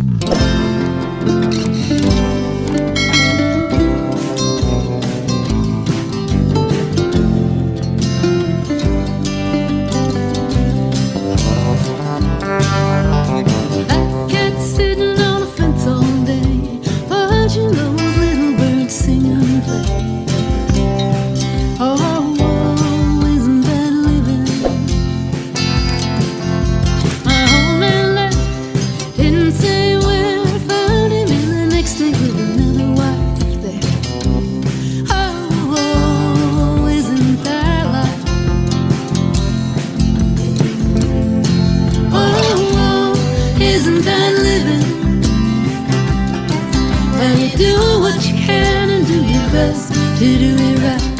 Thank Than living? and you do what you can and do your best to do it right.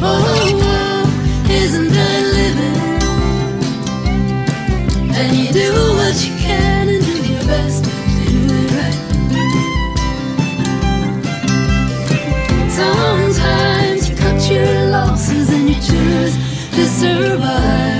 Oh, isn't that living? And you do what you can and do your best to do it right. Sometimes you cut your losses and you choose to survive.